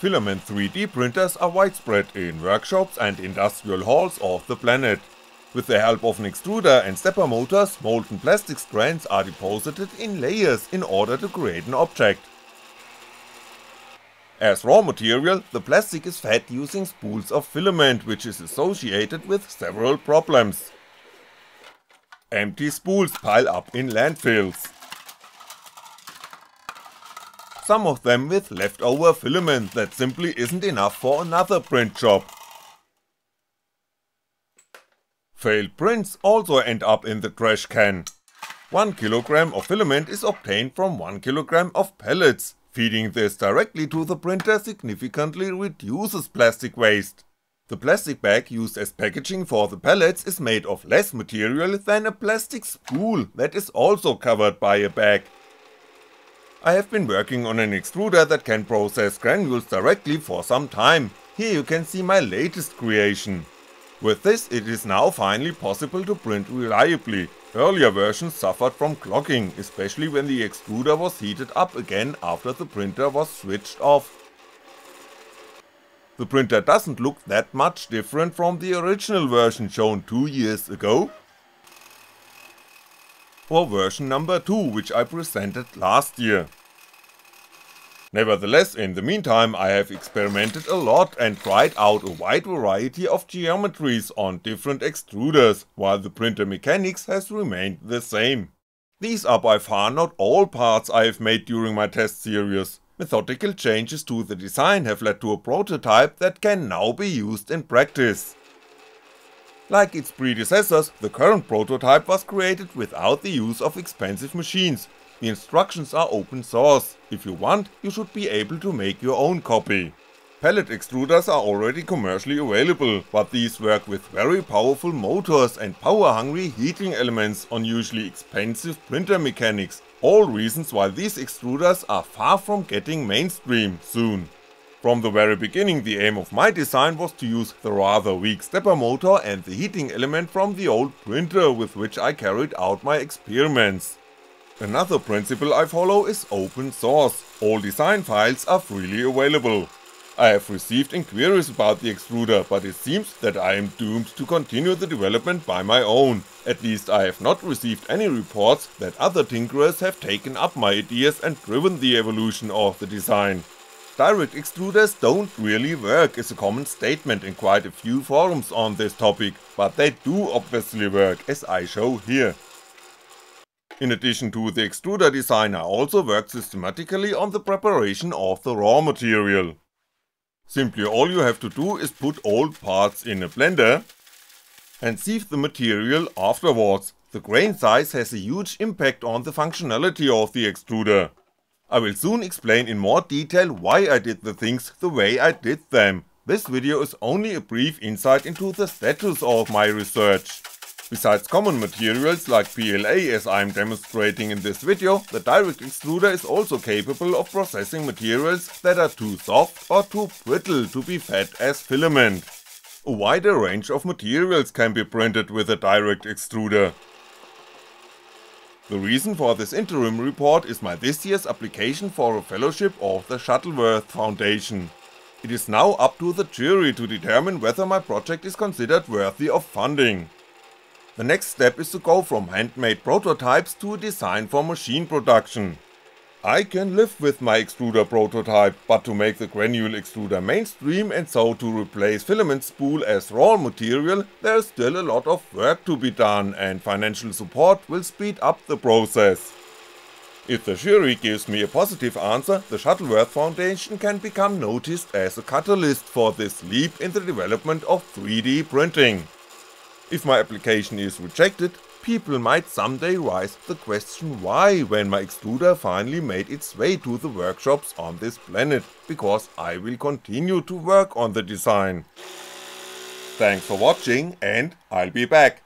Filament 3D printers are widespread in workshops and industrial halls of the planet. With the help of an extruder and stepper motors, molten plastic strands are deposited in layers in order to create an object. As raw material, the plastic is fed using spools of filament which is associated with several problems. Empty spools pile up in landfills some of them with leftover filament that simply isn't enough for another print job. Failed prints also end up in the trash can. 1kg of filament is obtained from 1kg of pellets, feeding this directly to the printer significantly reduces plastic waste. The plastic bag used as packaging for the pellets is made of less material than a plastic spool that is also covered by a bag, I have been working on an extruder that can process granules directly for some time, here you can see my latest creation. With this it is now finally possible to print reliably, earlier versions suffered from clogging, especially when the extruder was heated up again after the printer was switched off. The printer doesn't look that much different from the original version shown 2 years ago, for version number 2 which I presented last year. Nevertheless, in the meantime I have experimented a lot and tried out a wide variety of geometries on different extruders, while the printer mechanics has remained the same. These are by far not all parts I have made during my test series, methodical changes to the design have led to a prototype that can now be used in practice. Like its predecessors, the current prototype was created without the use of expensive machines, the instructions are open source, if you want, you should be able to make your own copy. Pellet extruders are already commercially available, but these work with very powerful motors and power-hungry heating elements on usually expensive printer mechanics, all reasons why these extruders are far from getting mainstream soon. From the very beginning the aim of my design was to use the rather weak stepper motor and the heating element from the old printer with which I carried out my experiments. Another principle I follow is open source, all design files are freely available. I have received inquiries about the extruder, but it seems that I am doomed to continue the development by my own, at least I have not received any reports that other tinkerers have taken up my ideas and driven the evolution of the design. Direct extruders don't really work is a common statement in quite a few forums on this topic, but they do obviously work as I show here. In addition to the extruder design I also work systematically on the preparation of the raw material. Simply all you have to do is put old parts in a blender and sieve the material afterwards, the grain size has a huge impact on the functionality of the extruder. I will soon explain in more detail why I did the things the way I did them, this video is only a brief insight into the status of my research. Besides common materials like PLA as I'm demonstrating in this video, the direct extruder is also capable of processing materials that are too soft or too brittle to be fed as filament. A wider range of materials can be printed with a direct extruder, the reason for this interim report is my this year's application for a fellowship of the Shuttleworth Foundation. It is now up to the jury to determine whether my project is considered worthy of funding. The next step is to go from handmade prototypes to a design for machine production. I can live with my extruder prototype, but to make the granule extruder mainstream and so to replace filament spool as raw material, there's still a lot of work to be done and financial support will speed up the process. If the jury gives me a positive answer, the Shuttleworth Foundation can become noticed as a catalyst for this leap in the development of 3D printing. If my application is rejected, people might someday raise the question why when my extruder finally made its way to the workshops on this planet, because I will continue to work on the design. Thanks for watching and I'll be back.